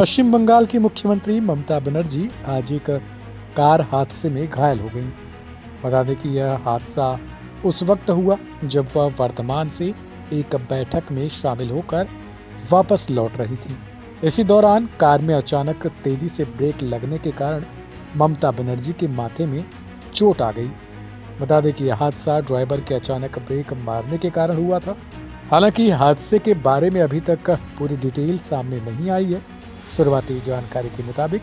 पश्चिम बंगाल की मुख्यमंत्री ममता बनर्जी आज एक कार हादसे में घायल हो गई। बता दें कि यह हादसा उस वक्त हुआ जब वह वर्तमान से एक बैठक में शामिल होकर वापस लौट रही थी। इसी दौरान कार में अचानक तेज़ी से ब्रेक लगने के कारण ममता बनर्जी के माथे में चोट आ गई। बता दें कि यह हादसा ड्राइवर के अचानक ब्रेक मारने के कारण हुआ था। हालाँकि हादसे के बारे में अभी तक पूरी डिटेल सामने नहीं आई है। शुरुआती जानकारी के मुताबिक,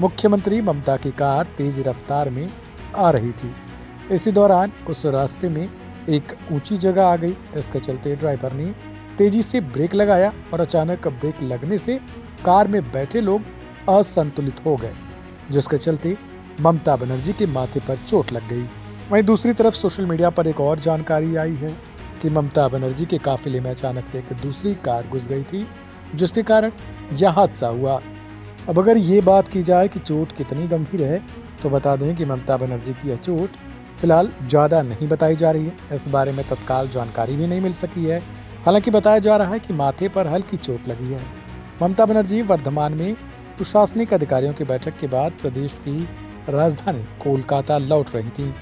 मुख्यमंत्री ममता की कार तेज रफ्तार में आ रही थी। इसी दौरान उस रास्ते में एक ऊँची जगह आ गई। इसके चलते ड्राइवर ने तेज़ी से ब्रेक लगाया और अचानक ब्रेक लगने से कार में बैठे लोग असंतुलित हो गए, जिसके चलते ममता बनर्जी के माथे पर चोट लग गई। वहीं दूसरी तरफ़ सोशल मीडिया पर एक और जानकारी आई है कि ममता बनर्जी के काफिले में अचानक से एक दूसरी कार घुस गई थी जिसके कारण यह हादसा हुआ। अब अगर ये बात की जाए कि चोट कितनी गंभीर है तो बता दें कि ममता बनर्जी की यह चोट फ़िलहाल ज़्यादा नहीं बताई जा रही है। इस बारे में तत्काल जानकारी भी नहीं मिल सकी है। हालाँकि बताया जा रहा है कि माथे पर हल्की चोट लगी है। ममता बनर्जी वर्धमान में प्रशासनिक अधिकारियों की बैठक के बाद प्रदेश की राजधानी कोलकाता लौट रही थी।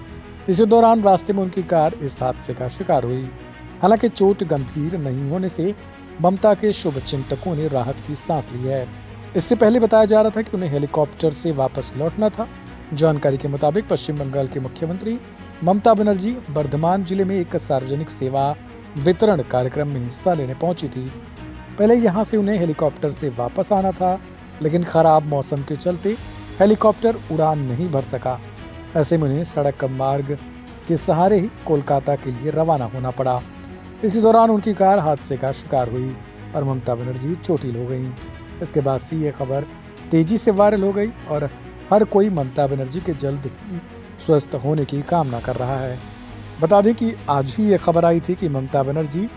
इसी दौरान रास्ते में उनकी कार इस हादसे का शिकार हुई। हालाँकि चोट गंभीर नहीं होने से ममता के शुभ चिंतकों ने राहत की सांस ली है। इससे पहले बताया जा रहा था कि उन्हें हेलीकॉप्टर से वापस लौटना था। जानकारी के मुताबिक पश्चिम बंगाल के मुख्यमंत्री ममता बनर्जी वर्धमान ज़िले में एक सार्वजनिक सेवा वितरण कार्यक्रम में हिस्सा लेने पहुँची थी। पहले यहाँ से उन्हें हेलीकॉप्टर से वापस आना था, लेकिन खराब मौसम के चलते हेलीकॉप्टर उड़ान नहीं भर सका। ऐसे में उन्हें सड़क मार्ग के सहारे ही कोलकाता के लिए रवाना होना पड़ा। इसी दौरान उनकी कार हादसे का शिकार हुई और ममता बनर्जी चोटिल हो गई। इसके बाद से ये खबर तेज़ी से वायरल हो गई और हर कोई ममता बनर्जी के जल्द ही स्वस्थ होने की कामना कर रहा है। बता दें कि आज ही ये खबर आई थी कि ममता बनर्जी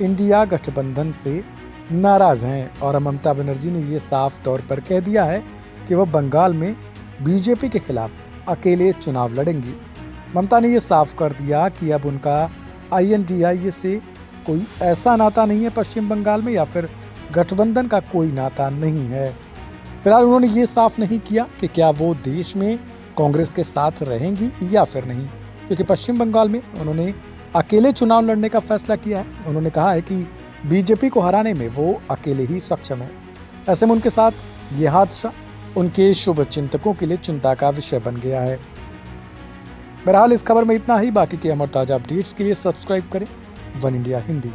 इंडिया गठबंधन से नाराज़ हैं और ममता बनर्जी ने ये साफ़ तौर पर कह दिया है कि वह बंगाल में बीजेपी के खिलाफ अकेले चुनाव लड़ेंगी। ममता ने यह साफ़ कर दिया कि अब उनका आईएनडीआई से कोई ऐसा नाता नहीं है पश्चिम बंगाल में या फिर गठबंधन का कोई नाता नहीं है। फ़िलहाल उन्होंने ये साफ़ नहीं किया कि क्या वो देश में कांग्रेस के साथ रहेंगी या फिर नहीं, क्योंकि पश्चिम बंगाल में उन्होंने अकेले चुनाव लड़ने का फैसला किया है। उन्होंने कहा है कि बीजेपी को हराने में वो अकेले ही सक्षम है। ऐसे में उनके साथ ये हादसा उनके शुभ चिंतकों के लिए चिंता का विषय बन गया है। बहरहाल इस खबर में इतना ही। बाकी के अमर ताज़ा अपडेट्स के लिए सब्सक्राइब करें। One India Hindi.